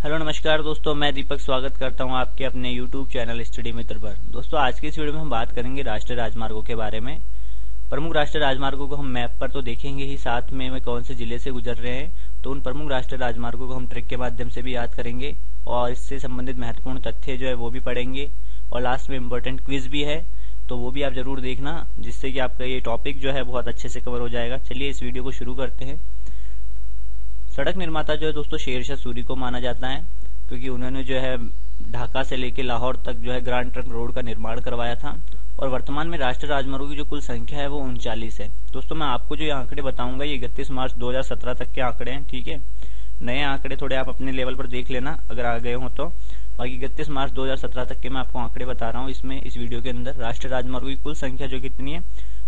Hello, नमस्कार दोस्तों, मैं दीपक स्वागत करता हूँ आपके अपने यूट्यूब चैनल स्टडी मित्र पर। दोस्तों, आज की इस वीडियो में हम बात करेंगे राष्ट्रीय राजमार्गों के बारे में। प्रमुख राष्ट्रीय राजमार्गों को हम मैप पर तो देखेंगे ही, साथ में वे कौन से ज़िले से गुजर रहे हैं तो उन प्रमुख राष्ट्रीय राजमार्गों को हम ट्रिक के माध्यम से भी याद करेंगे, और इससे संबंधित महत्वपूर्ण तथ्य जो है वो भी पढ़ेंगे। और लास्ट में इम्पोर्टेंट क्विज भी है तो वो भी आप ज़रूर देखना, जिससे कि आपका ये टॉपिक जो है बहुत अच्छे से कवर हो जाएगा। चलिए इस वीडियो को शुरू करते हैं। सड़क निर्माता जो है दोस्तों शेरशाह सूरी को माना जाता है, क्योंकि उन्होंने जो है ढाका से लेकर लाहौर तक जो है ग्रांड ट्रंक रोड का निर्माण करवाया था, और वर्तमान में राष्ट्रीय राजमार्गों की जो कुल संख्या है वो उनचालीस है। दोस्तों मैं आपको जो ये आंकड़े बताऊँगा, ये इकतीस मार्च 2017 तक के आंकड़े हैं, ठीक है? नए आंकड़े थोड़े आप अपने लेवल पर देख लेना, अगर आ गए हो तो। बाकी इकतीस मार्च 2017 तक के मैं आपको आंकड़े बता रहा हूँ इसमें, इस वीडियो के अंदर। राष्ट्रीय राजमार्गों की कुल संख्या जो कितनी है,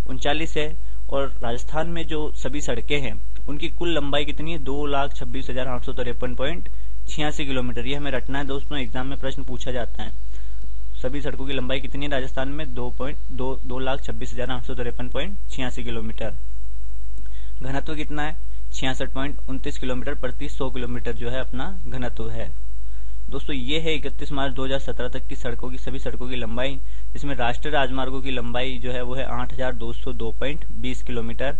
उनचालीस है, और राजस्थान में जो सभी सड़कें हैं उनकी कुल लंबाई कितनी है? दो लाख छब्बीस हज़ार आठ सौ तिरपन पॉइंट छियासी किलोमीटर। ये हमें रटना है दोस्तों, एग्ज़ाम में प्रश्न पूछा जाता है। सभी सड़कों की लंबाई कितनी है? राजस्थान में दो पॉइंट दो दो लाख छब्बीस हज़ार आठ सौ तिरपन पॉइंट छियासी किलोमीटर। घनत्व कितना है? छियासठ पॉइंट उन्तीस किलोमीटर प्रति सौ किलोमीटर जो है अपना घनत्व है। दोस्तों, ये है इकतीस मार्च 2017 तक की सड़कों की, सभी सड़कों की लंबाई, जिसमें राष्ट्रीय राजमार्गों की लंबाई जो है वो है आठ हज़ार दो सौ दो पॉइंट बीस किलोमीटर।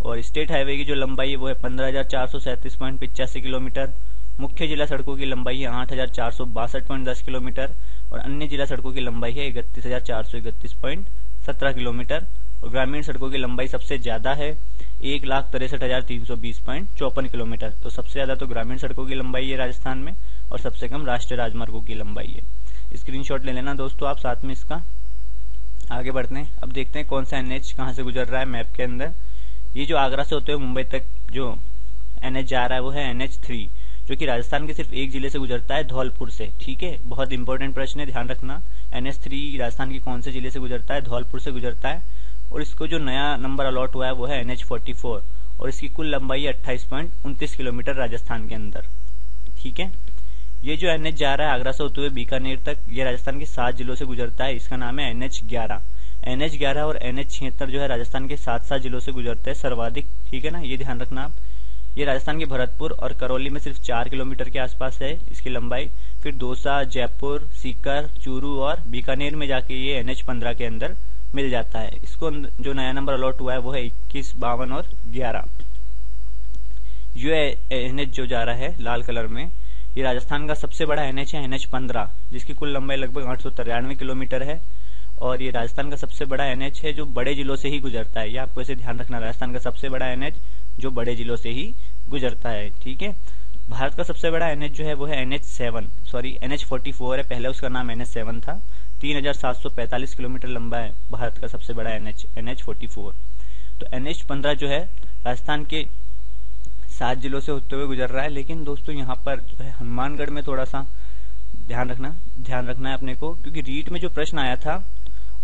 और स्टेट हाईवे की जो लंबाई है, वो है पंद्रह हज़ार चार सौ सैंतीस पॉइंट पिचासी किलोमीटर। मुख्य जिला सड़कों की लंबाई है आठ हज़ार चार सौ बासठ पॉइंट दस किलोमीटर और अन्य जिला सड़कों की लंबाई है इकतीस हज़ार चार सौ इकतीस पॉइंट सत्रह किलोमीटर। और ग्रामीण सड़कों की लंबाई सबसे ज़्यादा है एक लाख तिरसठ हज़ार तीन सौ बीस पॉइंट चौपन किलोमीटर। तो सबसे ज़्यादा तो ग्रामीण सड़कों की लंबाई है राजस्थान में और सबसे कम राष्ट्रीय राजमार्गों की लंबाई है। स्क्रीनशॉट ले लेना दोस्तों आप साथ में इसका। आगे बढ़ते हैं। अब देखते हैं कौन सा एनएच कहाँ से गुजर रहा है मैप के अंदर। ये जो आगरा से होते हुए मुंबई तक जो एनएच जा रहा है, वो है एनएच थ्री जो कि राजस्थान के सिर्फ़ एक ज़िले से गुजरता है, धौलपुर से, ठीक है? बहुत इंपॉर्टेंट प्रश्न है, ध्यान रखना। एनएच थ्री राजस्थान के कौन से ज़िले से गुजरता है, धौलपुर से गुजरता है, और इसको जो नया नंबर अलॉट हुआ है, वो है फोर और इसकी कुल लंबाई अट्ठाईस किलोमीटर राजस्थान के अंदर, ठीक है? ये जो एनएच जा रहा है, आगरा से होते हुए बीकानेर तक, ये राजस्थान के सात जिलों से गुजरता है, इसका नाम है एनएच ग्यारह। एनएच ग्यारह और एनएच छिहत्तर जो है राजस्थान के सात सात जिलों से गुजरते हैं। सर्वाधिक, ठीक है ना? ये ध्यान रखना आप। ये राजस्थान के भरतपुर और करौली में सिर्फ़ चार किलोमीटर के आसपास है इसकी लंबाई। फिर दौसा, जयपुर, सीकर, चूरू और बीकानेर में जाके ये एनएच पंद्रह के अंदर मिल जाता है। इसको जो नया नंबर अलॉट हुआ है वो है इक्कीस, बावन और ग्यारह। जो एनएच जो जा रहा है लाल कलर में, ये राजस्थान का सबसे बड़ा एनएच है, एनएच पंद्रह, जिसकी कुल लंबाई लगभग आठ सौ तिरानवे किलोमीटर है। और ये राजस्थान का सबसे बड़ा एनएच है, जो बड़े जिलों से ही गुजरता है। ये आपको ऐसे ध्यान रखना, राजस्थान का सबसे बड़ा एनएच जो बड़े जिलों से ही गुजरता है, ठीक है? भारत का सबसे बड़ा एनएच जो है, वो है NH seven sorry NH forty four है। पहले उसका नाम एनएच सेवन था। तीन हज़ार सात सौ पैंतालीस किलोमीटर लंबा है भारत का सबसे बड़ा एनएच एनएच फोर्टी फोर तो एनएच पंद्रह जो है, राजस्थान के सात जिलों से होते हुए गुजर रहा है। लेकिन दोस्तों, यहाँ पर जो है, हनुमानगढ़ में थोड़ा सा ध्यान रखना ध्यान रखना है अपने को, क्योंकि रीट में जो प्रश्न आया था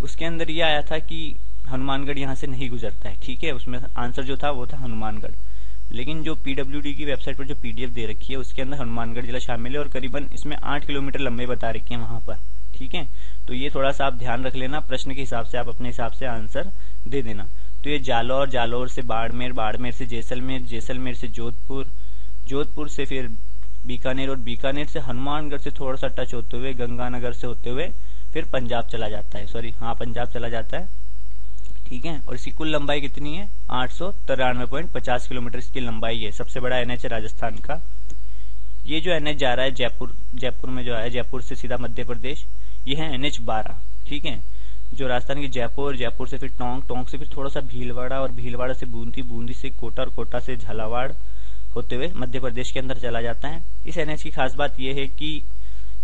उसके अंदर ये आया था कि हनुमानगढ़ यहाँ से नहीं गुजरता है, ठीक है? उसमें आंसर जो था वो था हनुमानगढ़। लेकिन जो पीडब्ल्यूडी की वेबसाइट पर जो पीडीएफ दे रखी है, उसके अंदर हनुमानगढ़ जिला शामिल है और करीबन इसमें आठ किलोमीटर लंबे बता रखे हैं वहाँ पर, ठीक है? तो ये थोड़ा सा आप ध्यान रख लेना, प्रश्न के हिसाब से आप अपने हिसाब से आंसर दे देना। तो ये जालौर जालौर से बाड़मेर बाड़मेर से जैसलमेर जैसलमेर से जोधपुर जोधपुर से फिर बीकानेर और बीकानेर से हनुमानगढ़ से थोड़ा सा टच होते हुए, गंगानगर से होते हुए फिर पंजाब चला जाता है। सॉरी हाँ पंजाब चला जाता है। ठीक है? और इसकी कुल लंबाई कितनी है? आठ सौ तिरानवे पॉइंट पचास किलोमीटर इसकी लंबाई है। सबसे बड़ा एनएच है राजस्थान का। ये जो एनएच जा रहा है जयपुर जयपुर में जो है, जयपुर से सीधा मध्य प्रदेश, ये है एनएच बारह। ठीक है? जो राजस्थान की जयपुर जयपुर से फिर टोंक टोंक से फिर थोड़ा सा भीलवाड़ा और भीलवाड़ा से बूंदी बूंदी से कोटा और कोटा से झालावाड़ होते हुए मध्य प्रदेश के अंदर चला जाता है। इस एनएच की खास बात यह है कि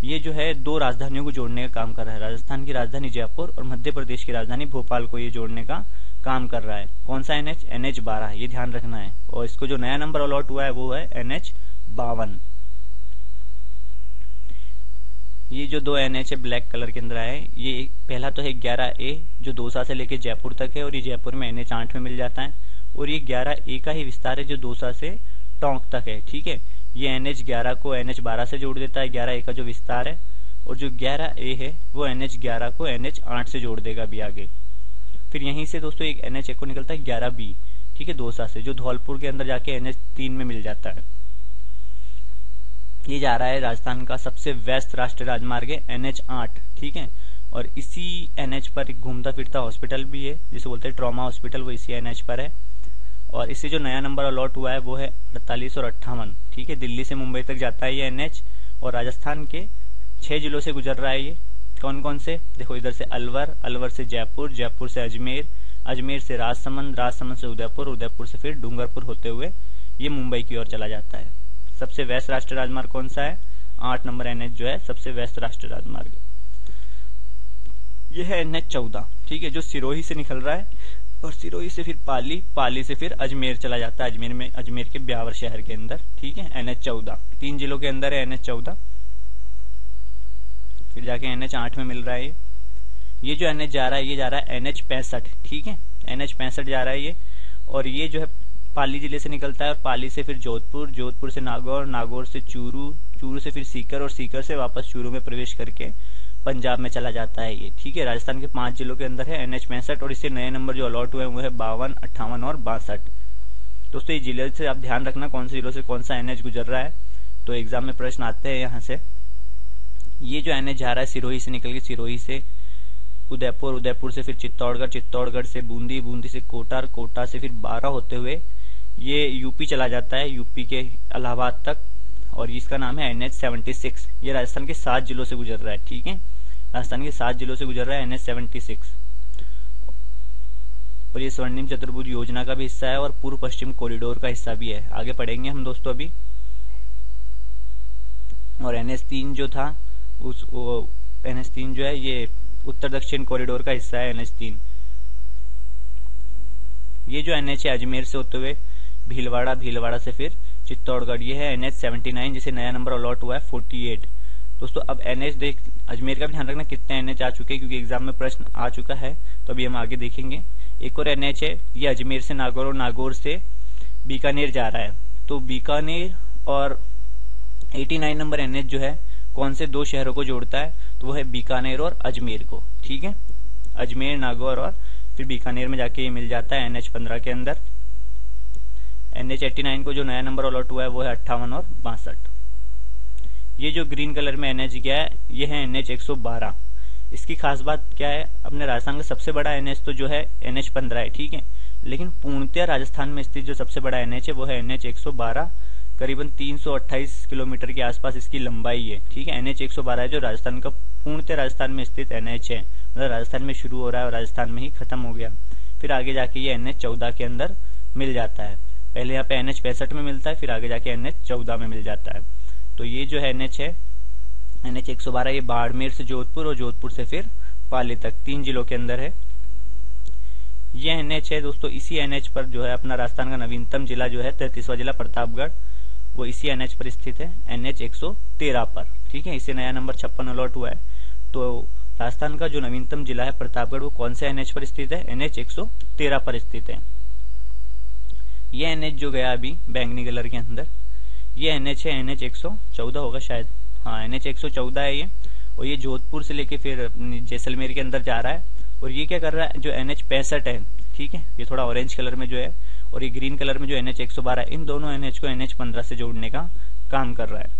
ये जो है दो राजधानियों को जोड़ने का काम कर रहा है। राजस्थान की राजधानी जयपुर और मध्य प्रदेश की राजधानी भोपाल को ये जोड़ने का काम कर रहा है। कौन सा एनएच? एनएच बारह। ये ध्यान रखना है। और इसको जो नया नंबर अलॉट हुआ है वो है एनएच बावन। ये जो दो एन एच है, ब्लैक कलर के अंदर आए ये पहला तो है ग्यारह ए, जो दोसा से लेके जयपुर तक है और ये जयपुर में एनएच आठ में मिल जाता है। और ये ग्यारह ए का ही विस्तार है, जो दोसा से टोंक तक है। ठीक है? ये एन एच ग्यारह को एन एच बारह से जोड़ देता है, ग्यारह ए का जो विस्तार है, और जो ग्यारह ए है, वो एन एच ग्यारह को एन एच आठ से जोड़ देगा अभी आगे। फिर यहीं से दोस्तों एक एन एच एक को निकलता है ग्यारह बी, ठीक है दोसा से जो धौलपुर के अंदर जाके एन एच तीन में मिल जाता है। ये जा रहा है राजस्थान का सबसे व्यस्त राष्ट्रीय राजमार्ग है, एनएच आठ, ठीक है, और इसी एन एच पर घूमता फिरता हॉस्पिटल भी है, जिसे बोलते हैं ट्रॉमा हॉस्पिटल, वो इसी एनएच पर है। और इससे जो नया नंबर अलॉट हुआ है, वो है अड़तालीस और अट्ठावन। ठीक है, दिल्ली से मुंबई तक जाता है ये एनएच और राजस्थान के छह जिलों से गुजर रहा है ये। कौन कौन से? देखो, इधर से अलवर अलवर से जयपुर जयपुर से अजमेर अजमेर से राजसमंद राजसमंद से उदयपुर उदयपुर से फिर डूंगरपुर होते हुए ये मुंबई की ओर चला जाता है। सबसे व्यस्त राष्ट्रीय राजमार्ग कौन सा है? आठ नंबर एनएच जो है, सबसे व्यस्त राष्ट्रीय राजमार्ग। यह है एनएच चौदह। ठीक है, जो सिरोही से निकल रहा है। और सिरोही से फिर पाली पाली से फिर अजमेर चला जाता है। अजमेर में, अजमेर के ब्यावर शहर के अंदर, ठीक है? एनएच चौदह। तीन जिलों के अंदर है एनएच चौदह। फिर जाके एनएच आठ में मिल रहा है ये। जो एनएच जा रहा है, ये जा रहा है एनएच पैंसठ, ठीक है? एनएच पैंसठ जा रहा है ये। और ये जो है पाली ज़िले से निकलता है और पाली से फिर जोधपुर जोधपुर से नागौर नागौर से चूरू चूरू से फिर सीकर और सीकर से वापस चूरू में प्रवेश करके पंजाब में चला जाता है ये। ठीक है, राजस्थान के पाँच जिलों के अंदर है एनएच पैंसठ और इससे नए नंबर जो अलॉट हुए हैं वो है बावन, अट्ठावन और बासठ। दोस्तों ये ज़िले से आप ध्यान रखना कौन से जिलों से कौन सा एनएच गुजर रहा है। तो एग्ज़ाम में प्रश्न आते हैं यहाँ से। ये जो एनएच जा रहा है, सिरोही से निकल के सिरोही से, उदयपुर उदयपुर से फिर चित्तौड़गढ़ चित्तौड़गढ़ से बूंदी बूंदी से कोटा कोटा से फिर बारह होते हुए ये यूपी चला जाता है, यूपी के इलाहाबाद तक। और इसका नाम है सेवेंटी सिक्स। ये राजस्थान के सात जिलों से गुजर रहा है, ठीक है? राजस्थान के सात जिलों से गुजर रहा है सेवेंटी सिक्स। और ये स्वर्णिम चतुर्भुज योजना का भी हिस्सा है और पूर्व पश्चिम कॉरिडोर का हिस्सा भी है। आगे पढ़ेंगे हम दोस्तों अभी। और एनएच तीन जो था, उस एनएच तीन जो है, ये उत्तर दक्षिण कॉरिडोर का हिस्सा है एनएच तीन। ये जो एनएच है अजमेर से होते हुए भीलवाड़ा भीलवाड़ा से फिर चित्तौड़गढ़। ये है एनएच सेवेंटी नाइन जिसे नया नंबर अलॉट हुआ है फोर्टी एट दोस्तों, अब एनएच देख, अजमेर का ध्यान रखना कितने एनएच आ चुके हैं, क्योंकि एग्ज़ाम में प्रश्न आ चुका है तो अभी हम आगे देखेंगे। एक और एनएच है, ये अजमेर से नागौर और नागौर से बीकानेर जा रहा है। तो बीकानेर और 89 नंबर एनएच जो है, कौन से दो शहरों को जोड़ता है तो वो है बीकानेर और अजमेर को, ठीक है? अजमेर, नागौर और फिर बीकानेर में जाके ये मिल जाता है एनएच पंद्रह के अंदर। एनएच एट्टी नाइन को जो नया नंबर अलॉट हुआ है वो है अट्ठावन और बासठ ये जो ग्रीन कलर में एनएच गया है ये है एनएच एक सौ बारह इसकी खास बात क्या है अपने राजस्थान का सबसे बड़ा एनएच तो जो है एनएच पंद्रह है ठीक है लेकिन पूर्णतया राजस्थान में स्थित जो सबसे बड़ा एनएच है वो है एनएच एक सौ बारह करीबन 328 किलोमीटर के आसपास इसकी लंबाई है ठीक है एनएच 112 है जो राजस्थान का पूर्णतः राजस्थान में स्थित एनएच है मतलब राजस्थान में शुरू हो रहा है और राजस्थान में ही खत्म हो गया फिर आगे जाके ये एनएच चौदह के अंदर मिल जाता है पहले यहाँ पे एनएच पैंसठ में मिलता है फिर आगे जाके एनएच चौदह में मिल जाता है तो ये जो है एनएच है एनएच एक सौ बारह ये बाड़मेर से जोधपुर और जोधपुर से फिर पाली तक तीन जिलों के अंदर है ये एनएच है दोस्तों इसी एनएच पर जो है अपना राजस्थान का नवीनतम जिला जो है तैतीसवा जिला प्रतापगढ़ वो इसी एनएच पर स्थित है एनएच एक सौ तेरह पर ठीक है इसे नया नंबर छप्पन अलॉट हुआ है तो राजस्थान का जो नवीनतम जिला है प्रतापगढ़ वो कौन से एनएच पर स्थित है एनएच एक सौ तेरह पर स्थित है ये एनएच जो गया अभी, बैंगनी कलर के अंदर, ये एनएच है एनएच एक सौ चौदह होगा शायद। हाँ एनएच एक सौ चौदह है ये, और ये जोधपुर से लेके फिर जैसलमेर के अंदर जा रहा है। और ये क्या कर रहा है, जो एनएच पैंसठ है, ठीक है, ये थोड़ा ऑरेंज कलर में जो है, और ये ग्रीन कलर में जो एन एच एक सौ बारह इन दोनों एनएच को एनएच पंद्रह से जोड़ने का काम कर रहा है।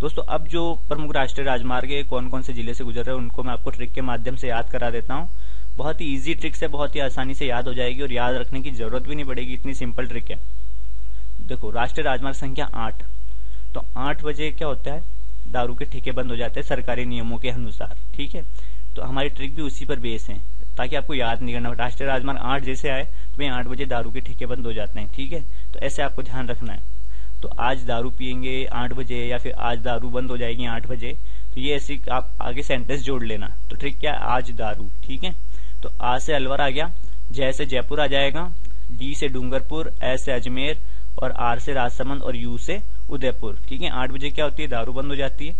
दोस्तों, अब जो प्रमुख राष्ट्रीय राजमार्ग कौन कौन से ज़िले से गुजर रहे हैं, उनको मैं आपको ट्रिक के माध्यम से याद करा देता हूँ। बहुत ही इजी ट्रिक से बहुत ही आसानी से याद हो जाएगी और याद रखने की ज़रूरत भी नहीं पड़ेगी, इतनी सिंपल ट्रिक है। देखो, राष्ट्रीय राजमार्ग संख्या आठ। तो आठ बजे क्या होता है? दारू के ठेके बंद हो जाते हैं सरकारी नियमों के अनुसार, ठीक है? तो हमारी ट्रिक भी उसी पर बेस है, ताकि आपको याद नहीं करना राष्ट्रीय राजमार्ग आठ जैसे आए तो भाई आठ बजे दारू के ठेके बंद हो जाते हैं, ठीक है? तो ऐसे आपको ध्यान रखना है। तो आज दारू पियेंगे आठ बजे या फिर आज दारू बंद हो जाएगी आठ बजे तो ये ऐसी आप आगे सेंटेंस जोड़ लेना। तो ट्रिक क्या है? आज दारू, ठीक है? तो आ से अलवर आ गया। जय से जयपुर आ जाएगा। डी से डूंगरपुर एस से अजमेर और आर से राजसमंद और यू से उदयपुर। ठीक है? आठ बजे क्या होती है? दारू बंद हो जाती है।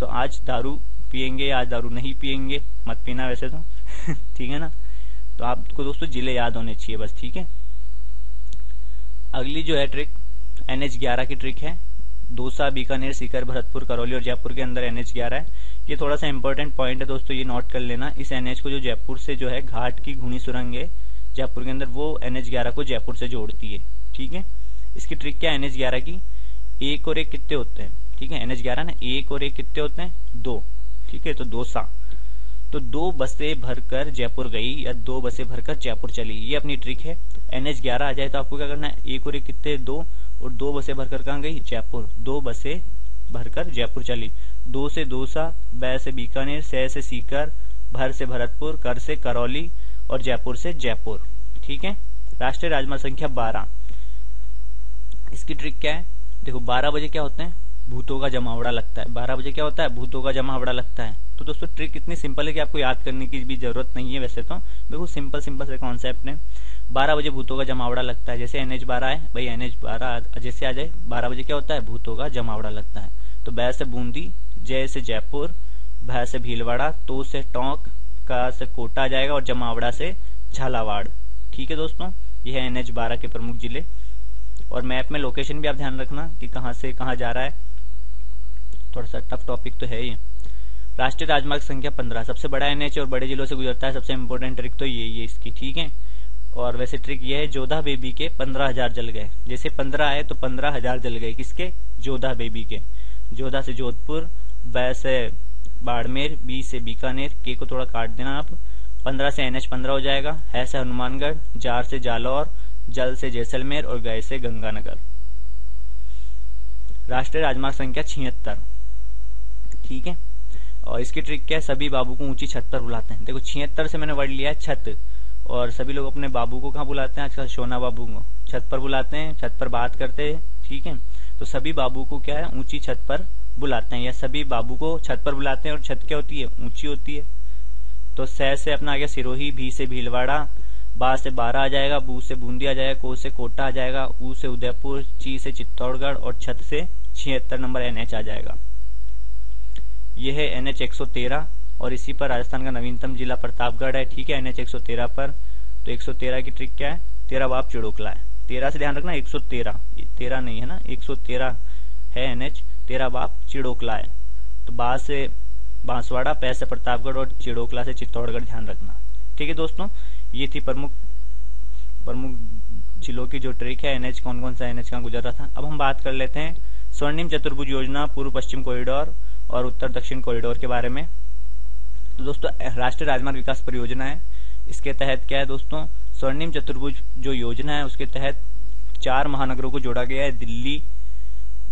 तो आज दारू पियेंगे, आज दारू नहीं पियेंगे, मत पीना वैसे तो। ठीक है ना? तो आपको दोस्तों ज़िले याद होने चाहिए बस, ठीक है? अगली जो है ट्रिक, एनएच ग्यारह की ट्रिक है। दोसा बीकानेर, सीकर, भरतपुर, करौली और जयपुर के अंदर एनएच ग्यारह है। ये थोड़ा सा इंपॉर्टेंट पॉइंट है दोस्तों, ये नोट कर लेना। इस एनएच को जो जयपुर से जो है घाट की घुनी सुरंग है, जयपुर के अंदर वो एनएच ग्यारह को जयपुर से जोड़ती है, ठीक है? इसकी ट्रिक क्या है एनएच ग्यारह की? एक और एक कितने होते हैं, ठीक है? एनएच ग्यारह ना, एक और एक कितने होते हैं? दो, ठीक है? तो दो सा। तो दो बसें भरकर जयपुर गई या दो बसें भरकर जयपुर चली, ये अपनी ट्रिक है। एनएच ग्यारह आ जाए तो आपको क्या करना है? एक और एक कितने? दो। और दो बसें भरकर कहा गई? जयपुर। दो बसें भरकर जयपुर चली। दो से दोसा, बै से बीकानेर सह से सीकर, भर से भरतपुर, कर से करौली और जयपुर से जयपुर। ठीक है? राष्ट्रीय राजमार्ग संख्या बारह। इसकी ट्रिक क्या है? देखो, बारह बजे क्या होते हैं? भूतों का जमावड़ा लगता है। बारह बजे क्या होता है? भूतों का जमावड़ा लगता है। तो दोस्तों ट्रिक इतनी सिंपल है कि आपको याद करने की भी ज़रूरत नहीं है वैसे तो। बिल्कुल सिंपल सिंपल से कॉन्सेप्ट है बारह बजे भूतों का जमावड़ा लगता है। जैसे एनएच बारह है, भाई एनएच बारह, जैसे आ जाए, बारह बजे क्या होता है? भूतों का जमावड़ा लगता है। तो बै से बूंदी जय से जयपुर भय से भीलवाड़ा तो से टोंक, का से कोटा जाएगा और जमावड़ा से झालावाड़। ठीक है दोस्तों? यह है एनएच बारह के प्रमुख ज़िले। और मैप में लोकेशन भी आप ध्यान रखना कि कहाँ से कहाँ जा रहा है। थोड़ा सा टफ टॉपिक तो है ही राष्ट्रीय राजमार्ग संख्या पंद्रह। सबसे बड़ा एनएच और बड़े जिलों से गुजरता है, सबसे इंपोर्टेंट ट्रिक तो यही है इसकी, ठीक है? और वैसे ट्रिक ये है, जोधा बेबी के पंद्रह हज़ार जल गए। जैसे पंद्रह आए तो पंद्रह हज़ार जल गए। किसके? जोधा बेबी के। जोधा से जोधपुर बै से बाड़मेर, बी से बीकानेर, के को थोड़ा काट देना आप। पंद्रह से एनएच पंद्रह हो जाएगा। है से हनुमानगढ़, जार से जालौर, जल से जैसलमेर और गए से गंगानगर। राष्ट्रीय राजमार्ग संख्या छिहत्तर। ठीक है? और इसकी ट्रिक क्या है? सभी बाबू को ऊँची छत पर बुलाते हैं। देखो, छिहत्तर से मैंने वर्ड लिया है, छत। और सभी लोग अपने बाबू को कहा बुलाते हैं? आजकल सोना बाबू को। छत पर बुलाते हैं, छत पर बात करते हैं। ठीक है? तो सभी बाबू को क्या है? ऊँची छत पर बुलाते हैं या सभी बाबू को छत पर बुलाते हैं और छत क्या होती है? ऊँची होती है। तो सह से अपना आ गया सिरोही, भी से भीलवाड़ा, बा से बारह आ जाएगा, बू से बूंदी आ जाएगा, को से कोटा आ जाएगा, ऊ से उदयपुर, ची से चित्तौड़गढ़ और छत से छिहत्तर नंबर एनएच आ जाएगा। यह है एनएच 113 और इसी पर राजस्थान का नवीनतम जिला प्रतापगढ़ है। ठीक है, एनएच 113 पर। तो 113 की ट्रिक क्या है? तेरह बाप चिड़ोकला है। तेरह से ध्यान रखना 113 तेरह। नहीं है ना? 113 है एनएच। तेरह बाप चिड़ोकला है। तो बा से बांसवाड़ा पै से प्रतापगढ़ और चिड़ोकला से चित्तौड़गढ़ ध्यान रखना। ठीक है दोस्तों? ये थी प्रमुख प्रमुख जिलों की जो ट्रिक है, एनएच कौन कौन सा, एनएच कहाँ गुजर रहा था। अब हम बात कर लेते हैं स्वर्णिम चतुर्भुज योजना, पूर्व पश्चिम कॉरिडोर और उत्तर दक्षिण कॉरिडोर के बारे में। तो दोस्तों, राष्ट्रीय राजमार्ग विकास परियोजना है। इसके तहत क्या है दोस्तों? स्वर्णिम चतुर्भुज जो योजना है, उसके तहत चार महानगरों को जोड़ा गया है। दिल्ली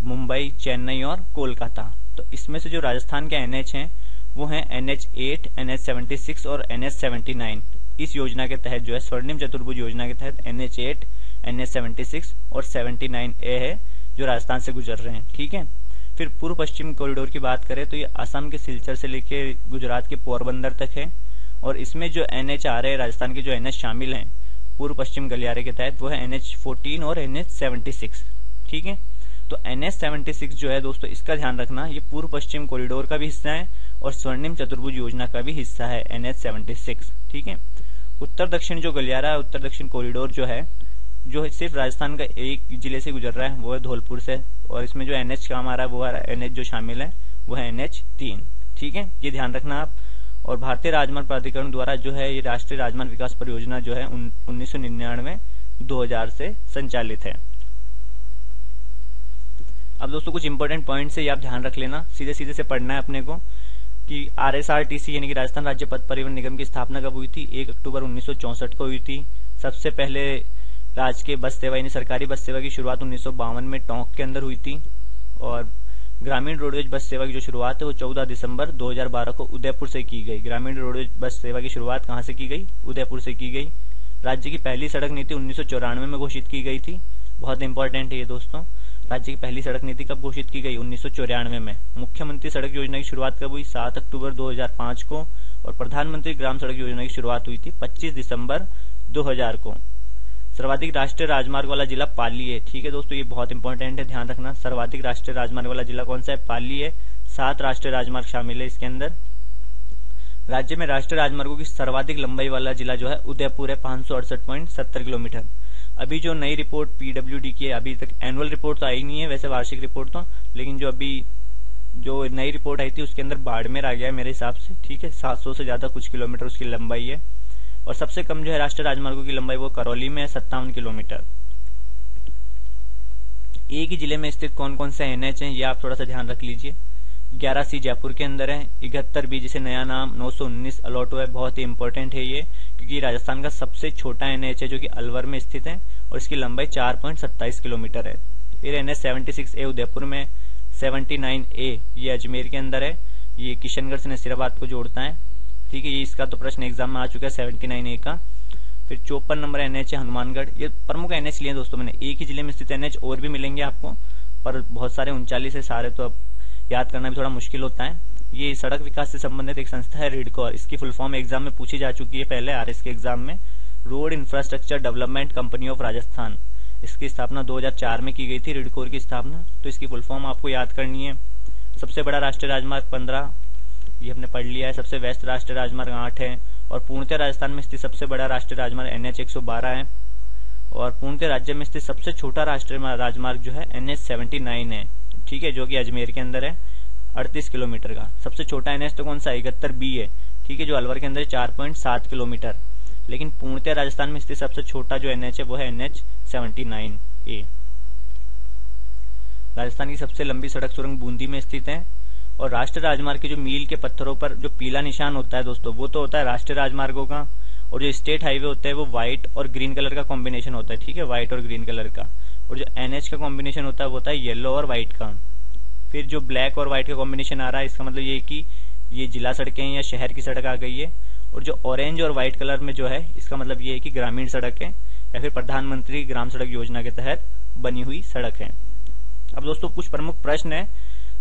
मुंबई चेन्नई और कोलकाता तो इसमें से जो राजस्थान के एनएच हैं वो हैं NH eight NH seventy six और एनएच सेवेंटी नाइन इस योजना के तहत जो है स्वर्णिम चतुर्भुज योजना के तहत NH eight NH seventy six और सेवेंटी नाइन ए है जो राजस्थान से गुजर रहे हैं ठीक है फिर पूर्व पश्चिम कॉरिडोर की बात करें तो ये असम के सिलचर से लेके गुजरात के पोरबंदर तक है और इसमें जो एनएच आ रहे हैं राजस्थान के जो एनएच शामिल हैं पूर्व पश्चिम गलियारे के तहत वो है एनएच फोर्टीन और एनएच सेवेंटी सिक्स ठीक है तो सेवेंटी सिक्स जो है दोस्तों, इसका ध्यान रखना, ये पूर्व पश्चिम कॉरिडोर का भी हिस्सा है और स्वर्णिम चतुर्भुज योजना का भी हिस्सा है सेवेंटी सिक्स ठीक है? उत्तर दक्षिण जो गलियारा है, उत्तर दक्षिण कॉरिडोर जो है, जो सिर्फ़ राजस्थान का एक ज़िले से गुजर रहा है, वो है धौलपुर से, और इसमें जो एनएच काम आ रहा है, वो एनएच जो शामिल है, वो है एनएच तीन, ठीक है? ये ध्यान रखना आप। और भारतीय राजमार्ग प्राधिकरण द्वारा जो है, ये राष्ट्रीय राजमार्ग विकास परियोजना जो है उन्नीस सौ निन्यानवे, दो हज़ार से संचालित है। अब दोस्तों, कुछ इंपॉर्टेंट पॉइंट से ये आप ध्यान रख लेना। सीधे सीधे से पढ़ना है अपने को कि आरएसआरटीसी यानी कि राजस्थान राज्य पथ परिवहन निगम की स्थापना कब हुई थी? एक अक्टूबर उन्नीस को हुई थी। सबसे पहले राजकीय बस सेवा यानी सरकारी बस सेवा की शुरुआत उन्नीस सौ बावन में टोंक के अंदर हुई थी और ग्रामीण रोडवेज़ बस सेवा की जो शुरुआत है, वो 14 दिसंबर 2012 को उदयपुर से की गई। ग्रामीण रोडवेज़ बस सेवा की शुरुआत कहाँ से की गई? उदयपुर से की गई। राज्य की पहली सड़क नीति उन्नीस सौ चौरानवे में घोषित की गई थी। बहुत इंपॉर्टेंट है ये दोस्तों। राज्य की पहली सड़क नीति कब घोषित की गई? उन्नीस में। मुख्यमंत्री सड़क योजना की शुरुआत कब हुई? सात अक्टूबर 2005 को। और प्रधानमंत्री ग्राम सड़क योजना की शुरुआत हुई थी 25 दिसंबर 2000 को। सर्वाधिक राष्ट्रीय राजमार्ग वाला जिला पाली है। ठीक है दोस्तों, ये बहुत इंपॉर्टेंट है, ध्यान रखना। सर्वाधिक राष्ट्रीय राजमार्ग वाला जिला कौन सा है? पाली है। सात राष्ट्रीय राजमार्ग शामिल है इसके अंदर। राज्य में राष्ट्रीय राजमार्गों की सर्वाधिक लंबाई वाला जिला जो है, उदयपुर है, पाँच किलोमीटर। अभी जो नई रिपोर्ट पीडब्ल्यूडी की है, अभी तक एनुअल रिपोर्ट तो आई नहीं है, वैसे वार्षिक रिपोर्ट तो लेकिन जो अभी जो नई रिपोर्ट आई थी, उसके अंदर बाड़मेर आ गया है मेरे हिसाब से, ठीक है? 700 से ज़्यादा कुछ किलोमीटर उसकी लंबाई है। और सबसे कम जो है राष्ट्रीय राजमार्गों की लंबाई, वो करौली में है, सत्तावन किलोमीटर। एक ही ज़िले में स्थित कौन कौन से एनएच हैं, ये आप थोड़ा सा ध्यान रख लीजिए। ग्यारह सी जयपुर के अंदर है, इकहत्तर बी, जिसे नया नाम, नौ सौ उन्नीस अलॉट हुआ है, बहुत ही इंपॉर्टेंट है ये। क्योंकि राजस्थान का सबसे छोटा एनएच है जो कि अलवर में स्थित है और इसकी लंबाई चार पॉइंट सत्ताईस किलोमीटर है। फिर सेवेंटी ए उदयपुर में, सेवेंटी नाइन ए ये अजमेर के अंदर है। ये किशनगढ़ से नसीराबाद को जोड़ता है। ठीक है, ये इसका तो प्रश्न एग्ज़ाम में आ चुका है सेवेंटी नाइन ए का। फिर चौपन नंबर एनएच है हनुमानगढ़। ये प्रमुख एनएच लिए दोस्तों मैंने। एक ही ज़िले में स्थित एनएच और भी मिलेंगे आपको, पर बहुत सारे उनचालीस है सारे तो अब याद करना भी थोड़ा मुश्किल होता है। ये सड़क विकास से संबंधित एक संस्था है रिडकोर इसकी फुल फॉर्म एग्ज़ाम में पूछी जा चुकी है पहले आरएस के एग्ज़ाम में। Road infrastructure development company of Rajasthan इसकी स्थापना 2004 में की गई थी रिडकोर की स्थापना। तो इसकी फुल फॉर्म आपको याद करनी है। सबसे बड़ा राष्ट्रीय राजमार्ग पंद्रह। ये हमने पढ़ लिया है। सबसे व्यस्त राष्ट्रीय राजमार्ग आठ है। और पूर्णतः राजस्थान में स्थित सबसे बड़ा राष्ट्रीय राजमार्ग एनएच एक है। और पूर्णतः राज्य में स्थित सबसे छोटा राष्ट्रीय राजमार्ग जो है एनएच सेवेंटी है। ठीक है, जो कि अजमेर के अंदर है। अड़तीस किलोमीटर का। सबसे छोटा एनएच तो कौन सा? इकहत्तर बी है ठीक है, जो अलवर के अंदर चार पॉइंट सात किलोमीटर। लेकिन पूर्णतः राजस्थान में स्थित सबसे छोटा जो एनएच है, वो है NH seventy nine A. Rajasthan की सबसे लंबी सड़क सुरंग बूंदी में स्थित है। और राष्ट्रीय राजमार्ग के जो मील के पत्थरों पर जो पीला निशान होता है दोस्तों, वो तो होता है राष्ट्रीय राजमार्गों का। और जो स्टेट हाईवे होता है, वो व्हाइट और ग्रीन कलर का कॉम्बिनेशन होता है। ठीक है, व्हाइट और ग्रीन कलर का। और जो एनएच का कॉम्बिनेशन होता है, वो होता है येलो और व्हाइट का। फिर जो ब्लैक और व्हाइट का कॉम्बिनेशन आ रहा है, इसका मतलब ये कि ये जिला सड़कें हैं या शहर की सड़क आ गई है। और जो ऑरेंज और व्हाइट कलर में जो है, इसका मतलब ये है कि ग्रामीण सड़क है, या फिर प्रधानमंत्री ग्राम सड़क योजना के तहत बनी हुई सड़क है। अब दोस्तों, कुछ प्रमुख प्रश्न है।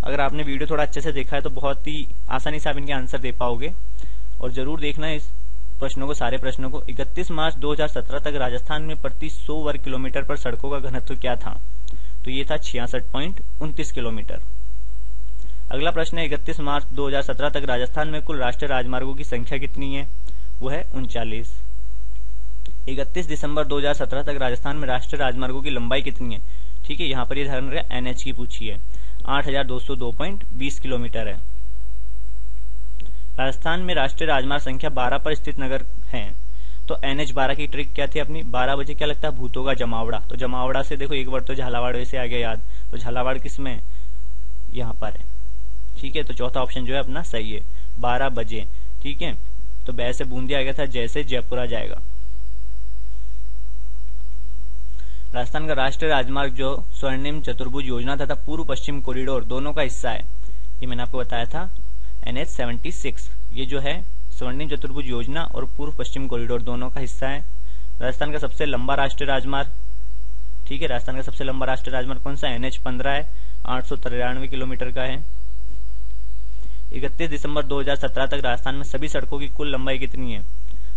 अगर आपने वीडियो थोड़ा अच्छे से देखा है तो बहुत ही आसानी से आप इनके आंसर दे पाओगे। और ज़रूर देखना इस प्रश्नों को, सारे प्रश्नों को। 31 मार्च 2017 तक राजस्थान में प्रति 100 वर्ग किलोमीटर पर सड़कों का घनत्व क्या था? तो ये था छियासठ पॉइंट किलोमीटर। अगला प्रश्न है, इकतीस मार्च 2017 तक राजस्थान में कुल राष्ट्रीय राजमार्गों की संख्या कितनी है? वो है उनचालीस। इकतीस दिसंबर 2017 तक राजस्थान में राष्ट्रीय राजमार्गों की लंबाई कितनी है? ठीक है, यहाँ पर ये रहे, एनएच की पूछी है। आठ हज़ार दो सौ दो पॉइंट बीस किलोमीटर है। राजस्थान में राष्ट्रीय राजमार्ग संख्या बारह पर स्थित नगर है। तो एनएच बारह की ट्रिक क्या थी अपनी? बारह बजे क्या लगता है? भूतों का जमावड़ा। तो जमावड़ा से देखो, एक बार तो झालावाड़ वैसे आ गया याद। तो झालावाड़ किसमें? यहाँ पर है। ठीक है तो चौथा ऑप्शन जो है अपना सही है। बारह बजे, ठीक है? तो बै से बूंदी आ गया था, जैसे जयपुरा जाएगा। राजस्थान का राष्ट्रीय राजमार्ग जो स्वर्णिम चतुर्भुज योजना तथा पूर्व पश्चिम कॉरिडोर दोनों का हिस्सा है। ये मैंने आपको बताया था एनएच सेवेंटी ये जो है स्वर्णिम चतुर्भुज योजना और पूर्व पश्चिम कॉरिडोर दोनों का हिस्सा है। राजस्थान का सबसे लंबा राष्ट्रीय राजमार्ग, ठीक है? राजस्थान का सबसे लंबा राष्ट्रीय राजमार्ग कौन सा एनएच पंद्रह है, आठ सौ तिरानवे किलोमीटर का है। इकतीस दिसंबर 2017 तक राजस्थान में सभी सड़कों की कुल लंबाई कितनी है?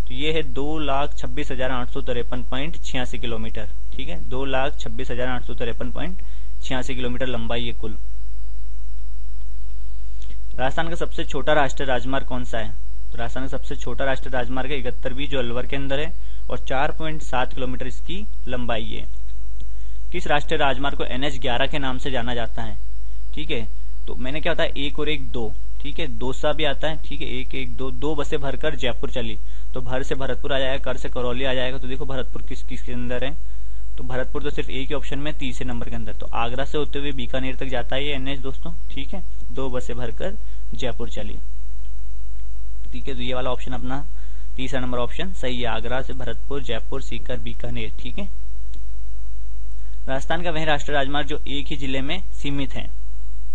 तो ये है दो लाख छब्बीस हज़ार आठ सौ तिरपन पॉइंट छियासी किलोमीटर, ठीक है? दो लाख छब्बीस हज़ार आठ सौ तिरपन पॉइंट छियासी किलोमीटर लंबाई है कुल। राजस्थान का सबसे छोटा राष्ट्रीय राजमार्ग कौन सा है? तो राजस्थान का सबसे छोटा राष्ट्रीय राजमार्ग है इकहत्तर बी जो अलवर के अंदर है और चार पॉइंट सात किलोमीटर इसकी लंबाई है। किस राष्ट्रीय राजमार्ग को एनएच ग्यारह के नाम से जाना जाता है? ठीक है? तो मैंने क्या बताया? एक और एक दो। ठीक है दो सा भी आता है, ठीक है, एक एक, दो दो बसें भरकर जयपुर चली। तो भर से भरतपुर आ जाएगा, कर से करौली आ जाएगा तो देखो भरतपुर किस किस के अंदर है। तो भरतपुर तो सिर्फ़ एक ही ऑप्शन में तीसरे नंबर के अंदर। तो आगरा से होते हुए बीकानेर तक जाता है ये एनएच दोस्तों, ठीक है? दो बसें भरकर जयपुर चली। ठीक है तो ये वाला ऑप्शन अपना तीसरा नंबर ऑप्शन सही है, आगरा से भरतपुर, जयपुर, सीकर, बीकानेर, ठीक है? राजस्थान का वह राष्ट्रीय राजमार्ग जो एक ही ज़िले में सीमित है।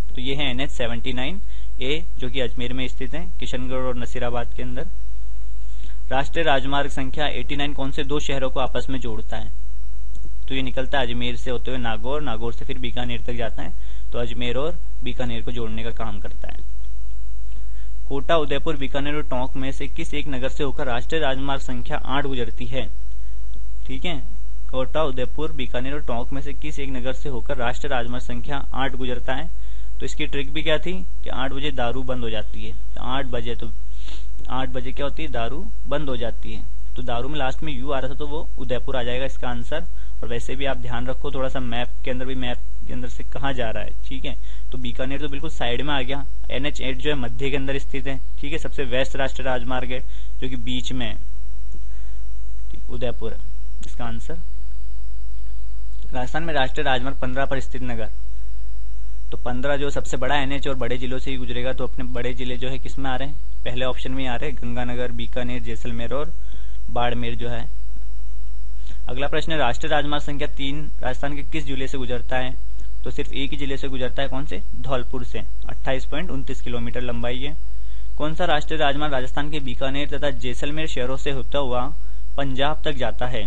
तो ये है एनएच सेवेंटी नाइन। ए जो कि अजमेर में स्थित है, किशनगढ़ और नसीराबाद के अंदर। राष्ट्रीय राजमार्ग संख्या 89 कौन से दो शहरों को आपस में जोड़ता है? तो ये निकलता है अजमेर से होते हुए नागौर नागौर से फिर बीकानेर तक जाता है तो अजमेर और बीकानेर को जोड़ने का काम करता है। कोटा, उदयपुर, बीकानेर और टोंक में से किस एक नगर से होकर राष्ट्रीय राजमार्ग संख्या आठ गुजरती है? ठीक है? कोटा, उदयपुर, बीकानेर और टोंक में से किस एक नगर से होकर राष्ट्रीय राजमार्ग संख्या आठ गुजरता है? तो इसकी ट्रिक भी क्या थी कि आठ बजे दारू बंद हो जाती है। तो आठ बजे तो आठ बजे क्या होती है? दारू बंद हो जाती है। तो दारू में लास्ट में यू आ रहा था तो वो उदयपुर आ जाएगा इसका आंसर और वैसे भी आप ध्यान रखो, थोड़ा सा मैप के अंदर भी मैप के अंदर से कहा जा रहा है, ठीक है? तो बीकानेर तो बिल्कुल साइड में आ गया। एनएच एट जो है मध्य के अंदर स्थित है, ठीक है? सबसे वेस्ट राष्ट्रीय राजमार्ग है, जो कि बीच में उदयपुर, इसका आंसर राजस्थान में राष्ट्रीय राजमार्ग पंद्रह पर स्थित नगर। तो पंद्रह जो सबसे बड़ा एनएच और बड़े जिलों से ही गुजरेगा तो अपने बड़े ज़िले जो है किसमें आ रहे हैं? पहले ऑप्शन में आ रहे हैं, गंगानगर, बीकानेर, जैसलमेर और बाड़मेर जो है। अगला प्रश्न है, राष्ट्रीय राजमार्ग संख्या तीन राजस्थान के किस ज़िले से गुजरता है? तो सिर्फ़ एक ही ज़िले से गुजरता है, कौन से? धौलपुर से। अट्ठाईस किलोमीटर लंबाई है। कौन सा राष्ट्रीय राजमार्ग राजस्थान के बीकानेर तथा जैसलमेर शहरों से होता हुआ पंजाब तक जाता है?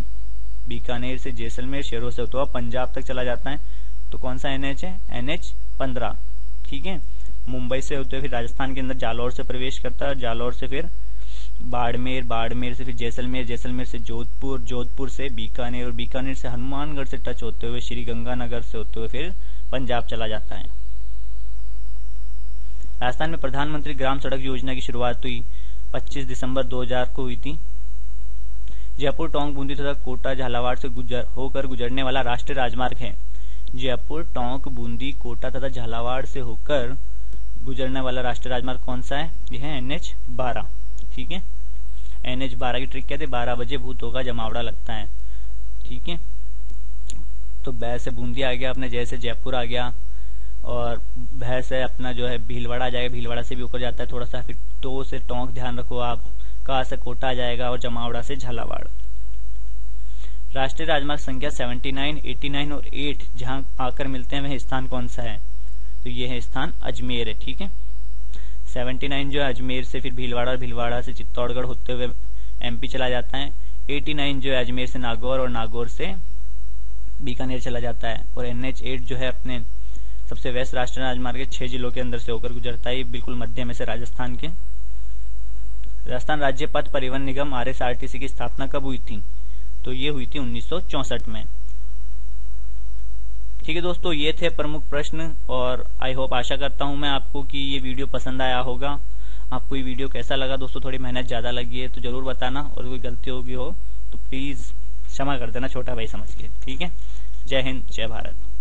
बीकानेर से जैसलमेर शहरों से होता हुआ पंजाब तक चला जाता है। तो कौन सा एनएच है? एनएच पंद्रह। ठीक है? मुंबई से होते हुए फिर राजस्थान के अंदर जालौर से प्रवेश करता है। जालौर से फिर बाड़मेर बाड़मेर से फिर जैसलमेर जैसलमेर से जोधपुर जोधपुर से बीकानेर और बीकानेर से हनुमानगढ़ से टच होते हुए श्री गंगानगर से होते हुए फिर पंजाब चला जाता है। राजस्थान में प्रधानमंत्री ग्राम सड़क योजना की शुरुआत हुई। 25 दिसंबर 2000 को हुई थी। जयपुर, टोंक, बूंदी तथा कोटा, झालावाड़ से गुजर होकर गुजरने वाला राष्ट्रीय राजमार्ग है। जयपुर, टोंक, बूंदी, कोटा तथा झालावाड़ से होकर गुजरने वाला राष्ट्रीय राजमार्ग कौन सा है? यह है एनएच बारह, ठीक है? एनएच बारह की ट्रिक कहते बारह बजे भूत होगा, जमावड़ा लगता है, ठीक है? तो बै से बूंदी आ गया, अपने जैसे जयपुर आ गया, और भैंस है अपना जो है भीलवाड़ा आ जाएगा, भीलवाड़ा से भी ऊपर जाता है थोड़ा सा, फिर तो से टोंक, ध्यान रखो आप कहा से कोटा आ जाएगा और जमावड़ा से झालावाड़। राष्ट्रीय राजमार्ग संख्या 79, 89 और 8 जहाँ आकर मिलते हैं वह स्थान कौन सा है? तो ये है स्थान अजमेर है ठीक है? 79 जो है अजमेर से फिर भीलवाड़ा और भीलवाड़ा से चित्तौड़गढ़ होते हुए एमपी चला जाता है। 89 जो है अजमेर से नागौर और नागौर से बीकानेर चला जाता है। और एनएच एट जो है अपने सबसे वेस्ट राष्ट्रीय राजमार्ग के छह जिलों के अंदर से होकर गुजरता है बिल्कुल मध्य में से राजस्थान के। राजस्थान राज्य पथ परिवहन निगम आर की स्थापना कब हुई थी? तो ये हुई थी उन्नीस में। ठीक है दोस्तों, ये थे प्रमुख प्रश्न और आई होप आशा करता हूँ मैं आपको कि ये वीडियो पसंद आया होगा। आपको ये वीडियो कैसा लगा दोस्तों? थोड़ी मेहनत ज़्यादा लगी है तो ज़रूर बताना और कोई गलती होगी हो तो प्लीज़ क्षमा कर देना छोटा भाई समझ के। ठीक है? जय हिंद, जय भारत।